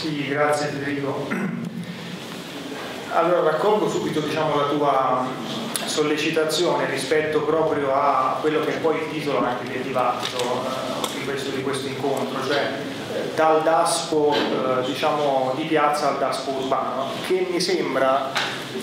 Sì, grazie Federico. Allora raccolgo subito diciamo, la tua sollecitazione rispetto proprio a quello che è poi il titolo anche del dibattito eh, di, questo, di questo incontro, cioè eh, dal DASPO eh, diciamo, di piazza al DASPO urbano, che mi sembra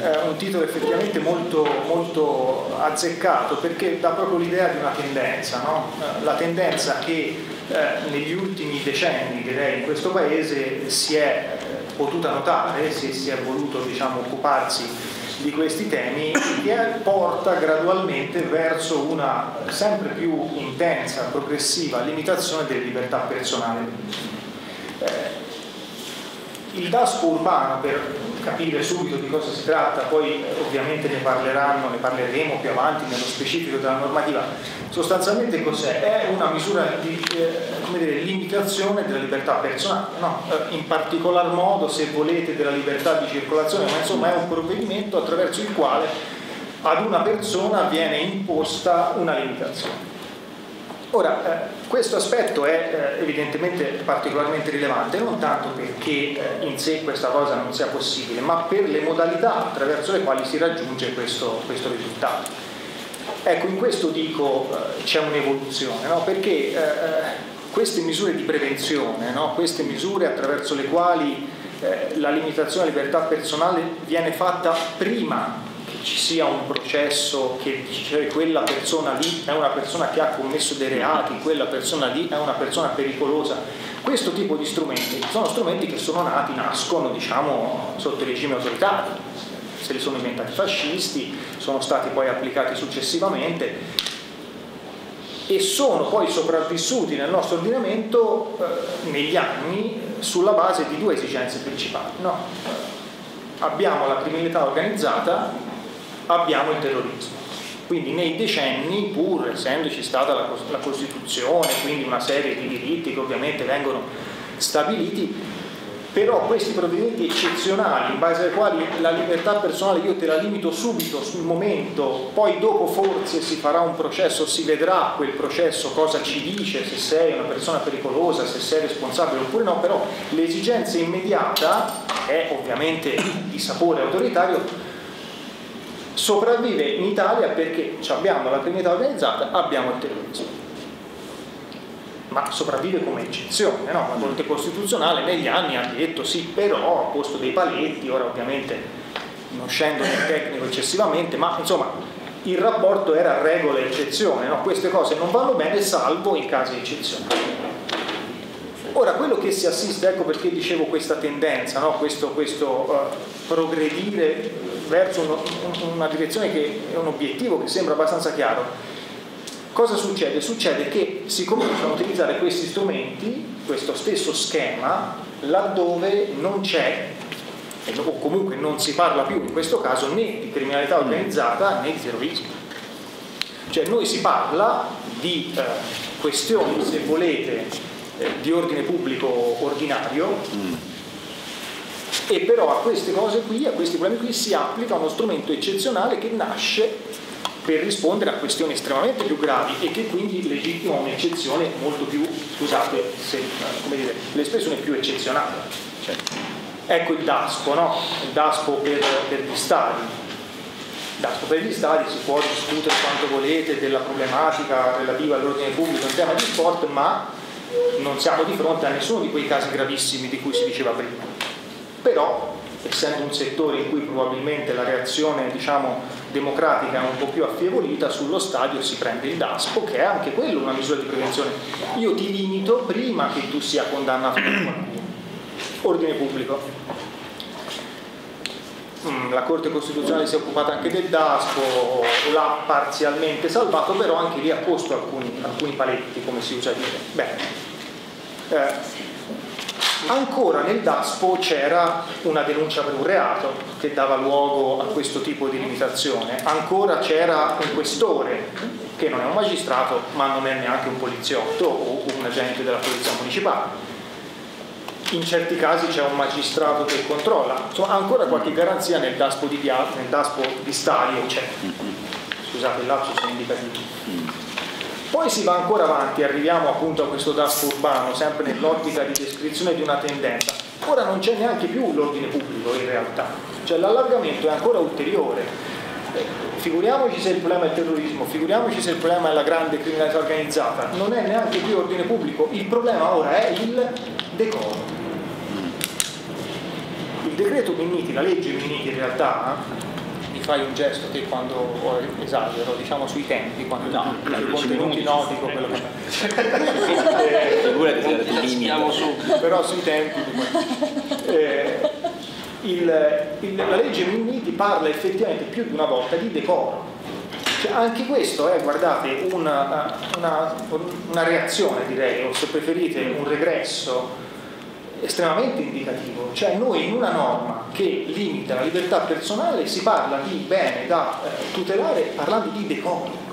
eh, un titolo effettivamente molto, molto, azzeccato perché dà proprio l'idea di una tendenza, no? Eh, la tendenza che eh, negli ultimi decenni direi in questo paese si è eh, potuta notare, se si è voluto diciamo, occuparsi di questi temi che porta gradualmente verso una sempre più intensa, progressiva limitazione delle libertà personali. Eh, il DASPO urbano, per capire subito di cosa si tratta, poi ovviamente ne parleranno, ne parleremo più avanti nello specifico della normativa, sostanzialmente cos'è? È una misura di eh, dire, limitazione della libertà personale, no? Eh, in particolar modo se volete della libertà di circolazione, ma insomma è un provvedimento attraverso il quale ad una persona viene imposta una limitazione. Ora, eh, questo aspetto è eh, evidentemente particolarmente rilevante, non tanto perché eh, in sé questa cosa non sia possibile, ma per le modalità attraverso le quali si raggiunge questo, questo risultato. Ecco, in questo dico eh, c'è un'evoluzione, no? perché eh, eh, queste misure di prevenzione, no? queste misure attraverso le quali la limitazione della libertà personale viene fatta prima ci sia un processo che dice quella persona lì è una persona che ha commesso dei reati, quella persona lì è una persona pericolosa. Questo tipo di strumenti sono strumenti che sono nati, nascono diciamo, sotto il regime autoritario, se li sono inventati fascisti, sono stati poi applicati successivamente e sono poi sopravvissuti nel nostro ordinamento eh, negli anni sulla base di due esigenze principali. No? Abbiamo la criminalità organizzata abbiamo il terrorismo. Quindi nei decenni, pur essendoci stata la, la Costituzione, quindi una serie di diritti che ovviamente vengono stabiliti, però questi provvedimenti eccezionali in base ai quali la libertà personale io te la limito subito sul momento, poi dopo forse si farà un processo, si vedrà quel processo cosa ci dice, se sei una persona pericolosa, se sei responsabile oppure no, però l'esigenza immediata è ovviamente di sapore autoritario sopravvive in Italia perché abbiamo la criminalità organizzata, abbiamo il terrorismo. Ma sopravvive come eccezione, no? La Corte Costituzionale negli anni ha detto sì, però ha posto dei paletti, ora ovviamente non scendo nel tecnico eccessivamente, ma insomma il rapporto era regola e eccezione, no? queste cose non vanno bene salvo in casi eccezionali. Ora, quello che si assiste, ecco perché dicevo questa tendenza, no? questo, questo uh, progredire verso uno, una direzione che è un obiettivo che sembra abbastanza chiaro. Cosa succede? Succede che si cominciano a utilizzare questi strumenti, questo stesso schema, laddove non c'è, o comunque non si parla più in questo caso né di criminalità organizzata né di terrorismo. Cioè noi si parla di eh, questioni, se volete, eh, di ordine pubblico ordinario, mm e però a queste cose qui, a questi problemi qui si applica uno strumento eccezionale che nasce per rispondere a questioni estremamente più gravi e che quindi legittima un'eccezione molto più, scusate, se, come dire, l'espressione più eccezionale. Cioè, ecco il DASPO, no? Il DASPO per, per gli stadi. DASPO per gli stadi si può discutere quanto volete della problematica relativa all'ordine pubblico in tema di sport, ma non siamo di fronte a nessuno di quei casi gravissimi di cui si diceva prima però essendo un settore in cui probabilmente la reazione diciamo, democratica è un po' più affievolita, sullo stadio si prende il DASPO, che è anche quello una misura di prevenzione. Io ti limito prima che tu sia condannato per qualcuno. Ordine pubblico. Mm, la Corte Costituzionale si è occupata anche del DASPO, l'ha parzialmente salvato, però anche lì ha posto alcuni, alcuni paletti, come si usa dire. Eh, Ancora nel DASPO c'era una denuncia per un reato che dava luogo a questo tipo di limitazione, ancora c'era un questore che non è un magistrato ma non è neanche un poliziotto o un agente della polizia municipale. In certi casi c'è un magistrato che controlla, insomma ancora qualche garanzia nel DASPO di, nel DASPO di stadio c'è. Scusate il lapsus è indicativo. Poi si va ancora avanti, arriviamo appunto a questo DASPO urbano, sempre nell'ottica di descrizione di una tendenza. Ora non c'è neanche più l'ordine pubblico in realtà, cioè l'allargamento è ancora ulteriore. Eh, figuriamoci se il problema è il terrorismo, figuriamoci se il problema è la grande criminalità organizzata, non è neanche più ordine pubblico, il problema ora è il decoro. Il decreto Minniti, la legge Minniti in realtà fai un gesto che quando esagero, diciamo sui tempi, quando no, i contenuti noti con quello che figurati se su. Però sui tempi eh, il, il, la legge Minniti parla effettivamente più di una volta di decoro. Cioè, anche questo è, guardate, una, una, una reazione direi, o se preferite un regresso estremamente indicativo, cioè noi in una norma che limita la libertà personale si parla di bene da eh, tutelare parlando di decoro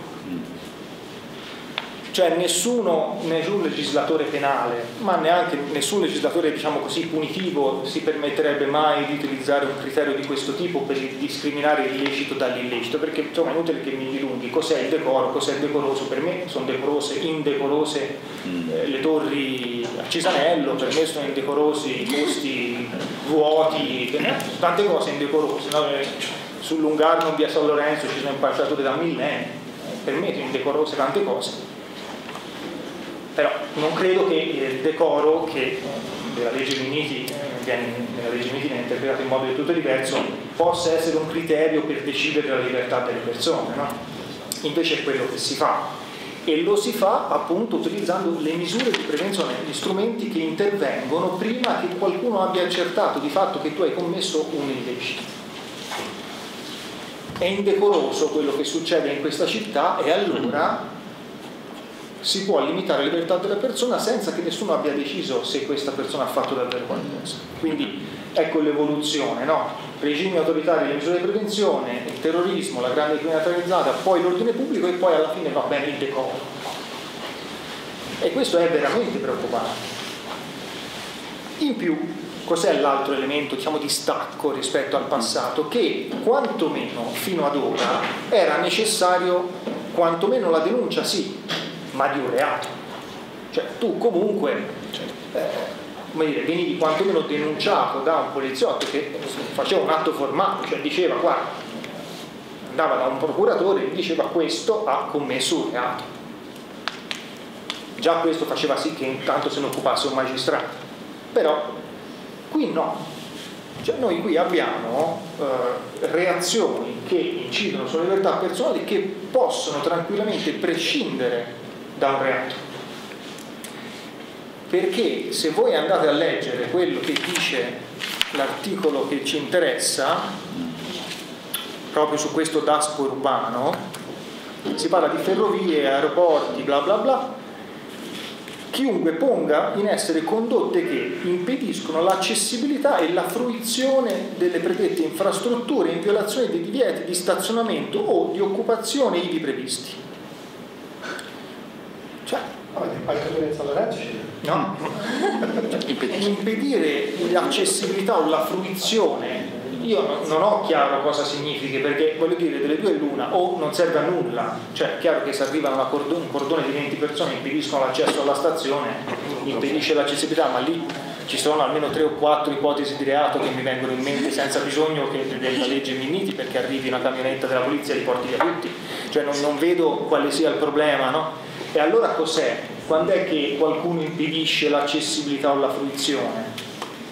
cioè nessuno, nessun legislatore penale, ma neanche nessun legislatore diciamo così punitivo si permetterebbe mai di utilizzare un criterio di questo tipo per discriminare l'illecito dall'illecito, perché insomma è inutile che mi dilunghi. Cos'è il decoro, cos'è il decoroso, per me? Sono decorose, indecorose mm. eh, le torri Cisanello, per me sono indecorosi i posti vuoti, tante cose indecorose, no? Eh, sul Lungarno via San Lorenzo ci sono impalcature da millenni, per me sono indecorose tante cose però non credo che il decoro che della legge Miniti viene, legge Miniti viene interpretato in modo del tutto diverso possa essere un criterio per decidere la libertà delle persone no? invece è quello che si fa e lo si fa appunto utilizzando le misure di prevenzione, gli strumenti che intervengono prima che qualcuno abbia accertato di fatto che tu hai commesso un illecito. È indecoroso quello che succede in questa città e allora si può limitare la libertà della persona senza che nessuno abbia deciso se questa persona ha fatto davvero qualcosa. Quindi ecco l'evoluzione, no? Regimi autoritari, le misure di prevenzione, il terrorismo, la grande criminalità organizzata, poi l'ordine pubblico e poi alla fine va bene il decoro. E questo è veramente preoccupante. In più, cos'è l'altro elemento diciamo, di stacco rispetto al passato? Che quantomeno fino ad ora era necessario, quantomeno la denuncia sì, ma di un reato. Cioè tu comunque eh, come dire, venivi quantomeno denunciato da un poliziotto che faceva un atto formale, cioè diceva guarda, andava da un procuratore e diceva questo ha commesso un reato. Già questo faceva sì che intanto se ne occupasse un magistrato. Però qui no. Cioè noi qui abbiamo eh, reazioni che incidono sulla libertà personale che possono tranquillamente prescindere da un reato. Perché se voi andate a leggere quello che dice l'articolo che ci interessa, proprio su questo DASPO urbano, si parla di ferrovie, aeroporti, bla bla bla, chiunque ponga in essere condotte che impediscono l'accessibilità e la fruizione delle predette infrastrutture in violazione dei divieti di stazionamento o di occupazione ivi previsti. Cioè, no. impedire. L'accessibilità o la fruizione. Io non ho chiaro cosa significhi perché voglio dire delle due l'una o non serve a nulla. Cioè è chiaro che se arrivano un cordone di 20 persone impediscono l'accesso alla stazione impedisce l'accessibilità ma lì ci sono almeno 3 o 4 ipotesi di reato che mi vengono in mente senza bisogno che della legge Minniti perché arrivi una camionetta della polizia e li porti via tutti. Cioè non, non vedo quale sia il problema no? E allora cos'è? Quando è che qualcuno impedisce l'accessibilità o la fruizione?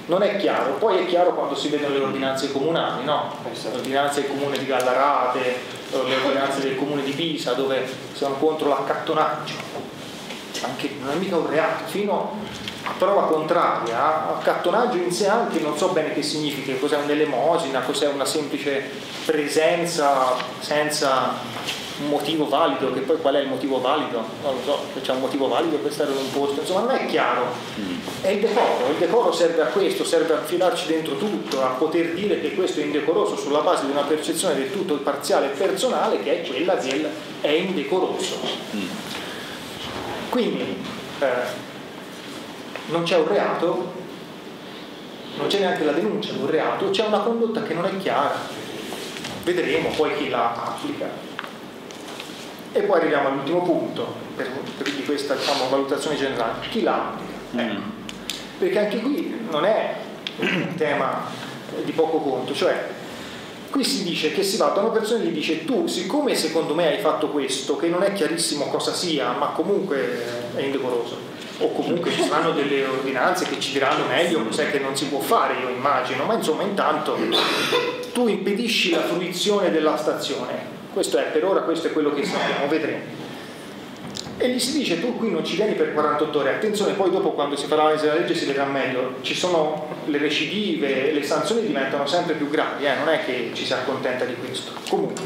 Non è chiaro, poi è chiaro quando si vedono le ordinanze comunali, no? L'ordinanza del comune di Gallarate, le ordinanze del comune di Pisa dove sono contro l'accattonaggio, anche non è mica un reato, fino a prova contraria, accattonaggio in sé anche non so bene che significa, cos'è un'elemosina, cos'è una semplice presenza senza un motivo valido, che poi qual è il motivo valido? Non lo so, se c'è un motivo valido per stare in un posto, insomma non è chiaro. È il decoro, il decoro serve a questo, serve a filarci dentro tutto, a poter dire che questo è indecoroso sulla base di una percezione del tutto parziale e personale che è quella del è indecoroso. Quindi eh, non c'è un reato, non c'è neanche la denuncia di un reato, c'è una condotta che non è chiara. Vedremo poi chi la applica. E poi arriviamo all'ultimo punto, per, per di questa diciamo, valutazione generale, chi la applica? Mm. Perché anche qui non è un tema di poco conto, cioè qui si dice che si va da una persona e gli dice tu siccome secondo me hai fatto questo, che non è chiarissimo cosa sia, ma comunque è indecoroso, o comunque ci saranno delle ordinanze che ci diranno meglio cos'è che non si può fare, io immagino, ma insomma intanto tu impedisci la fruizione della stazione. Questo è per ora, questo è quello che sappiamo, vedremo. E gli si dice tu qui non ci vieni per 48 ore, attenzione, poi dopo quando si farà l'analisi della legge si vedrà meglio, ci sono le recidive, le sanzioni diventano sempre più gravi, eh? non è che ci si accontenta di questo. Comunque,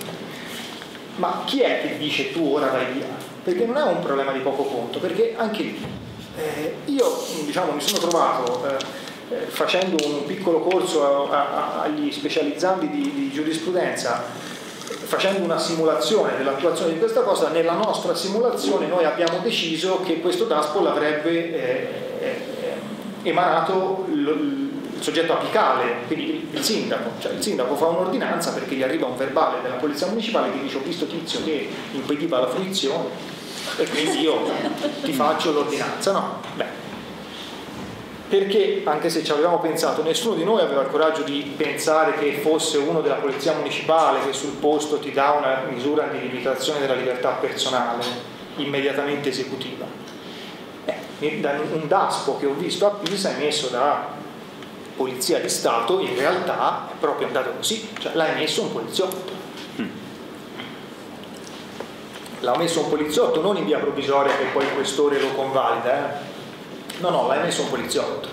ma chi è che dice tu ora vai via? Perché non è un problema di poco conto, perché anche lì eh, io diciamo, mi sono trovato eh, eh, facendo un piccolo corso a, a, agli specializzanti di, di giurisprudenza facendo una simulazione dell'attuazione di questa cosa, nella nostra simulazione noi abbiamo deciso che questo DASPO avrebbe eh, eh, emanato il soggetto apicale, quindi il sindaco, cioè il sindaco fa un'ordinanza perché gli arriva un verbale della polizia municipale che dice ho visto tizio che impediva la fruizione e quindi io ti faccio l'ordinanza, no? Beh, perché anche se ci avevamo pensato, nessuno di noi aveva il coraggio di pensare che fosse uno della polizia municipale che sul posto ti dà una misura di limitazione della libertà personale immediatamente esecutiva. Eh, un DASPO che ho visto a Pisa emesso da polizia di Stato in realtà è proprio andato così, cioè l'ha emesso un poliziotto l'ha messo un poliziotto non in via provvisoria che poi il questore lo convalida, eh? No no, l'ha messo un poliziotto.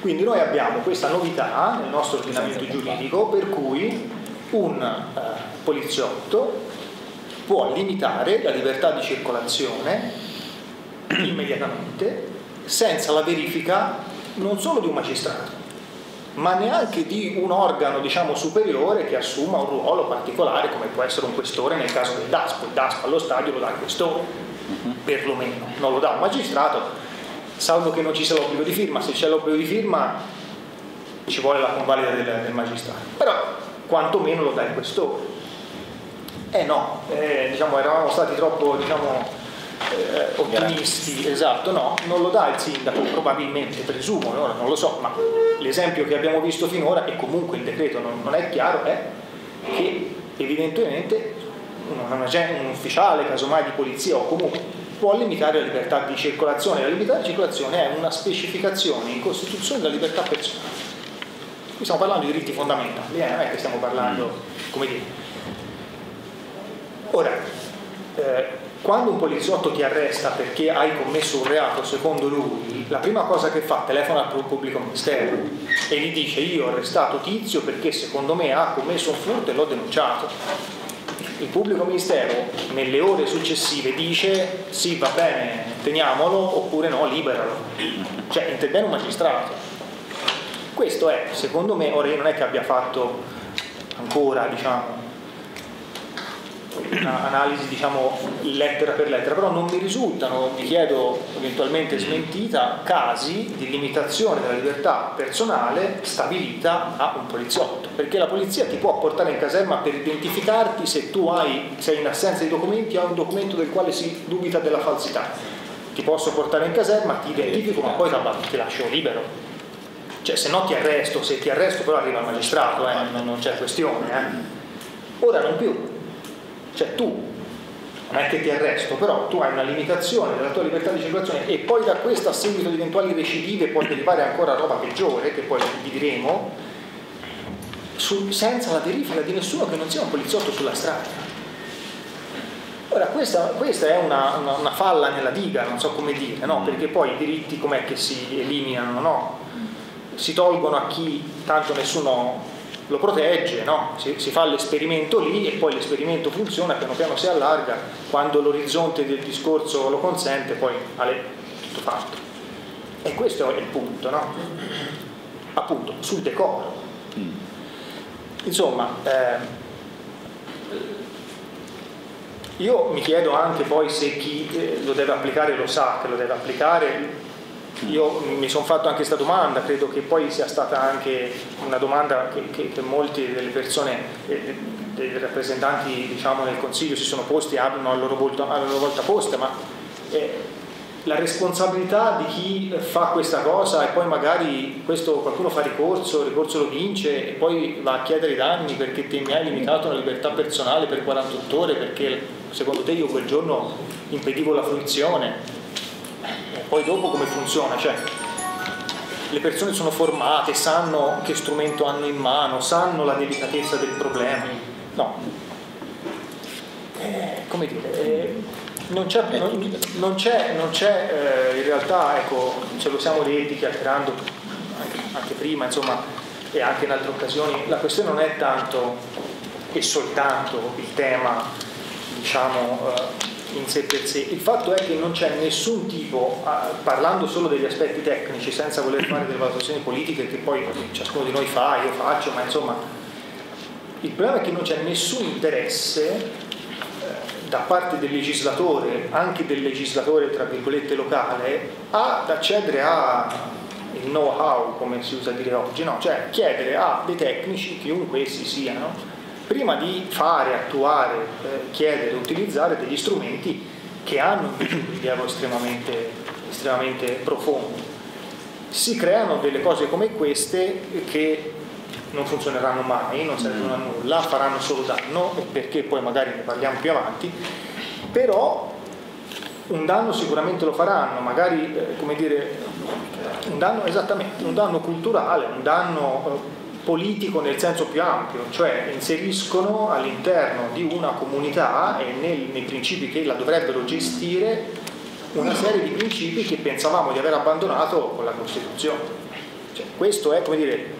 Quindi noi abbiamo questa novità nel nostro ordinamento giuridico per cui un eh, poliziotto può limitare la libertà di circolazione immediatamente senza la verifica non solo di un magistrato, ma neanche di un organo diciamo, superiore che assuma un ruolo particolare come può essere un questore nel caso del DASPO. Il DASPO allo stadio lo dà il questore, uh-huh. perlomeno, non lo dà un magistrato, salvo che non ci sia l'obbligo di firma. Se c'è l'obbligo di firma ci vuole la convalida del, del magistrato, però quantomeno lo dà il questore. Eh no, eh, diciamo, eravamo stati troppo diciamo, eh, ottimisti, esatto, no, non lo dà il sindaco, probabilmente, presumo, ora non lo so, ma l'esempio che abbiamo visto finora, e comunque il decreto non, non è chiaro, è che evidentemente un, un ufficiale, casomai di polizia o comunque, può limitare la libertà di circolazione. La libertà di circolazione è una specificazione in Costituzione della libertà personale. Qui stiamo parlando di diritti fondamentali, eh, non è che stiamo parlando, mm. come dire. Ora, eh, quando un poliziotto ti arresta perché hai commesso un reato secondo lui, la prima cosa che fa telefona al pubblico ministero e gli dice io ho arrestato Tizio perché secondo me ha commesso un furto e l'ho denunciato. Il pubblico ministero nelle ore successive dice sì va bene, teniamolo oppure no, liberalo. Cioè interviene un magistrato. Questo è, secondo me, ora io non è che abbia fatto ancora, diciamo, un'analisi diciamo lettera per lettera, però non mi risultano, mi chiedo eventualmente smentita, casi di limitazione della libertà personale stabilita a un poliziotto, perché la polizia ti può portare in caserma per identificarti se tu hai, sei in assenza di documenti o un documento del quale si dubita della falsità. Ti posso portare in caserma, ti identifico, ma poi ti lascio libero. Cioè, se no ti arresto, se ti arresto però arriva il magistrato, eh, non, c'è questione. Eh. Ora non più, cioè tu, non è che ti arresto, però tu hai una limitazione della tua libertà di circolazione e poi da questo a seguito di eventuali recidive può derivare ancora roba peggiore, che poi vi diremo, su, senza la verifica di nessuno che non sia un poliziotto sulla strada. Ora, questa, questa è una, una, una, falla nella diga, non so come dire, no? perché poi i diritti com'è che si eliminano? No? Si tolgono a chi tanto nessuno lo protegge, no? si, si, fa l'esperimento lì e poi l'esperimento funziona, piano piano si allarga, quando l'orizzonte del discorso lo consente poi è tutto fatto. E questo è il punto, no? appunto, sul decoro. Insomma, eh, io mi chiedo anche poi se chi eh, lo deve applicare lo sa che lo deve applicare, io mi sono fatto anche questa domanda, credo che poi sia stata anche una domanda che, che, che molte delle persone, eh, dei rappresentanti diciamo, nel Consiglio si sono posti, hanno a loro volta, a loro volta posta, ma eh, la responsabilità di chi fa questa cosa e poi magari questo, qualcuno fa ricorso, il ricorso lo vince e poi va a chiedere i danni perché te mi hai limitato la libertà personale per 48 ore perché secondo te io quel giorno impedivo la fruizione. e poi dopo come funziona? Cioè, le persone sono formate, sanno che strumento hanno in mano, sanno la delicatezza del problema. No. Eh, come dire, eh, non c'è, non, non c'è, non c'è eh, in realtà, ecco, ce lo siamo detti chiacchierando anche, anche, prima, insomma, e anche in altre occasioni, la questione non è tanto e soltanto il tema, diciamo, eh, in sé per sé. Il fatto è che non c'è nessun tipo, eh, parlando solo degli aspetti tecnici, senza voler fare delle valutazioni politiche che poi ciascuno di noi fa, io faccio, ma insomma, il problema è che non c'è nessun interesse da parte del legislatore, anche del legislatore tra virgolette locale, ad accedere al know-how, come si usa dire oggi, no? cioè chiedere a dei tecnici, chiunque essi siano, prima di fare, attuare, eh, chiedere, utilizzare degli strumenti che hanno un rilievo estremamente, estremamente profondo. Si creano delle cose come queste che non funzioneranno mai, non servono a nulla, faranno solo danno, perché poi magari ne parliamo più avanti, però un danno sicuramente lo faranno, magari eh, come dire, un danno esattamente, un danno culturale, un danno eh, politico nel senso più ampio, cioè inseriscono all'interno di una comunità e nei, nei principi che la dovrebbero gestire una serie di principi che pensavamo di aver abbandonato con la Costituzione. Cioè, questo è come dire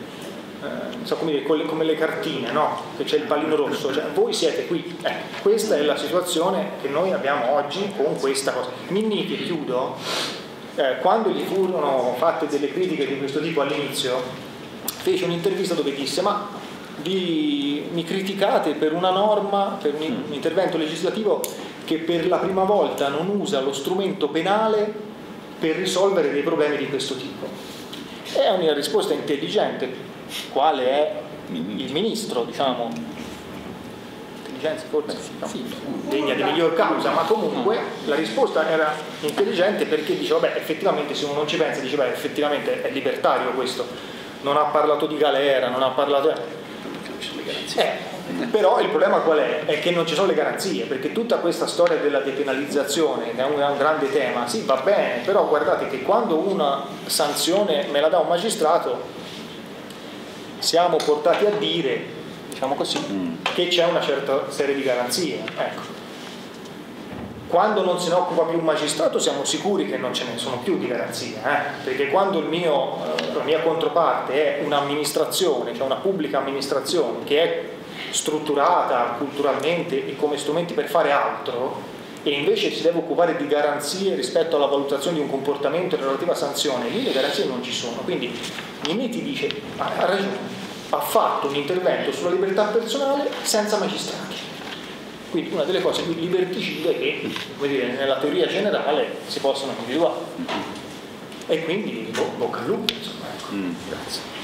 eh, so come, dire, come, le cartine, no? che c'è il pallino rosso, cioè, voi siete qui, eh, questa è la situazione che noi abbiamo oggi con questa cosa. Minniti, chiudo, eh, quando gli furono fatte delle critiche di questo tipo all'inizio, fece un'intervista dove disse ma vi, mi criticate per una norma, per un, un intervento legislativo che per la prima volta non usa lo strumento penale per risolvere dei problemi di questo tipo. È una risposta intelligente, quale è il ministro, diciamo, intelligenza forse? No, sì, degna di miglior causa, ma comunque la risposta era intelligente perché diceva, beh, effettivamente se uno non ci pensa, diceva, beh, effettivamente è libertario questo, non ha parlato di galera, non ha parlato... Eh, però il problema qual è? È che non ci sono le garanzie, perché tutta questa storia della depenalizzazione, che è un, è un grande tema, sì va bene, però guardate che quando una sanzione me la dà un magistrato, siamo portati a dire, diciamo così, mm. che c'è una certa serie di garanzie. Ecco. Quando non se ne occupa più un magistrato siamo sicuri che non ce ne sono più di garanzie, eh? perché quando mio, eh, la mia controparte è un'amministrazione, cioè una pubblica amministrazione che è strutturata culturalmente e come strumenti per fare altro, e invece si deve occupare di garanzie rispetto alla valutazione di un comportamento e relativa sanzione, lì le garanzie non ci sono. Quindi Mimmi ti dice, ha ragione, ha fatto un intervento sulla libertà personale senza magistrati. Quindi una delle cose più liberticide che dire, nella teoria generale si possono individuare. E quindi bo- bocca al lupo, insomma. Ecco. Mm. Grazie.